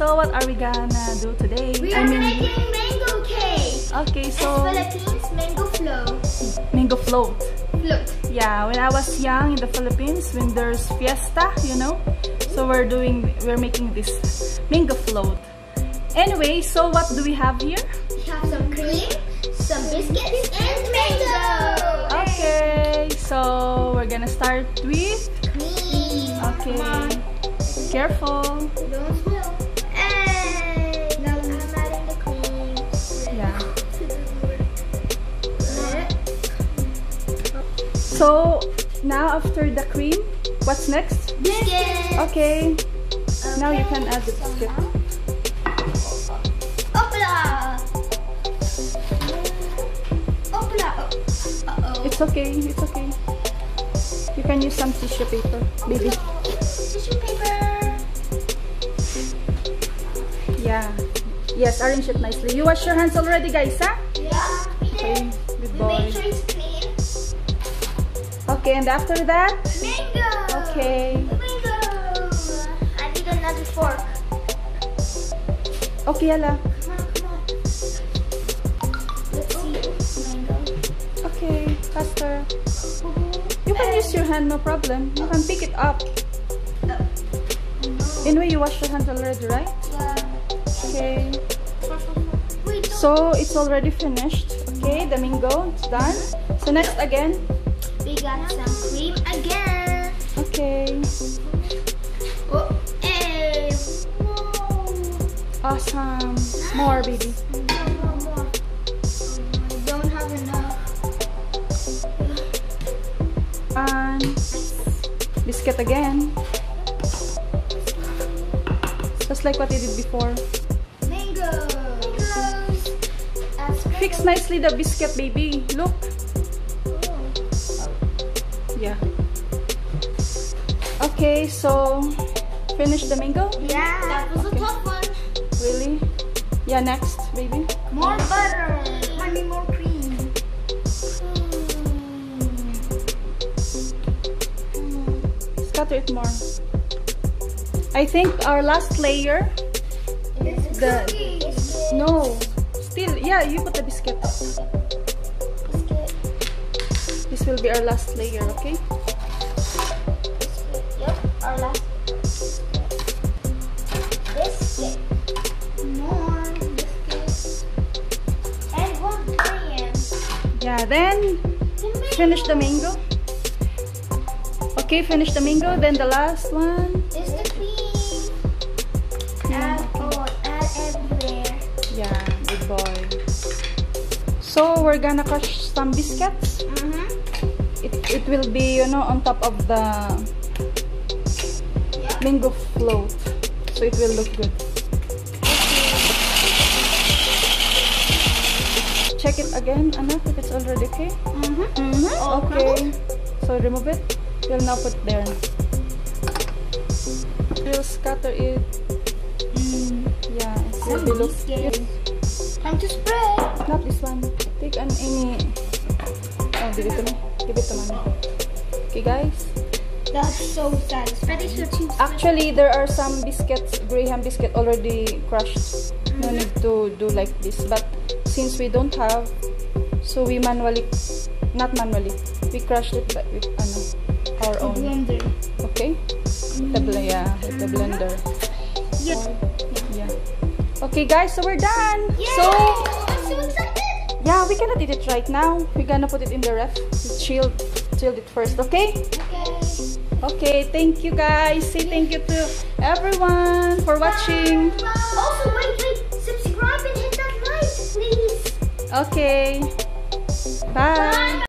so what are we gonna do today? We are making mango cake. Okay, so In Philippines, mango float. mango float. Float. Yeah, when I was young in the Philippines, when there's fiesta, you know, so we're doing, we're making this mango float. Anyway, so what do we have here? We have some cream, some biscuits, and mango. Okay, so we're gonna start with, Cream. okay, careful. Don't So now after the cream, what's next? Biscuits. Okay, now you can add the biscuit. Opla. Opla. Uh-oh. It's okay, it's okay. You can use some tissue paper, baby. Tissue paper. Yeah. Yes, arrange it nicely. You wash your hands already, guys, huh? Yeah. Okay, good boy. Okay, and after that? Mango. Okay. Mango. I need another fork. Okay, Ala. Come on, come on. Let's see. Mango. Okay, faster. You can use your hand, no problem. You can pick it up. Oh. Anyway, you wash your hands already, right? Yeah. Okay. So, it's already finished. Okay, the mango, it's done. So, next again. We got some cream again. Okay. Oh, hey. Whoa. Awesome. More, baby. More, more, more. I don't have enough. And biscuit again. Just like what you did before. Mango. Fix nicely the biscuit, baby. Look. Yeah. Okay, so finish the mango. Yeah. That was a tough one. Really? Yeah, next, baby. More butter. I mean more cream. Scatter it more. I think our last layer. It's The- cookies. No. Still, yeah, you put the biscuit. This will be our last layer, okay? Yep, our last biscuit. More biscuits. And one cream. Yeah, then The finish the mango. Okay, finish the mango. Then the last one. Is the cream. Yeah. Add, oh, add everywhere. Yeah, good boy. So we're gonna crush some biscuits. Mm-hmm. It, it will be, you know, on top of the mango float. So it will look good. Check it again, Anna, if it's already okay. Mm-hmm. Mm-hmm. Oh, Okay. So remove it. We'll now put there. We'll scatter it. Mm, yeah, it will be look. Time to spread. Not this one. Take an any. Oh, give it to me. Give it to mommy. Okay, guys. That's so sad. Actually, there are some biscuits, Graham biscuit already crushed. No mm-hmm. need to do like this. But since we don't have, so we manually, not manually, we crushed it but with our own. blender. Okay? The, bl- mm-hmm. yeah, the blender. Yep. Yeah. Okay, guys, so we're done. Yay! So, so excited. yeah, we cannot eat it right now. We're gonna put it in the ref. Chill, chill it first, okay? Okay. Okay, thank you guys. Say thank you to everyone for watching. Also, wait, wait. Subscribe and hit that like, please. Okay. Bye.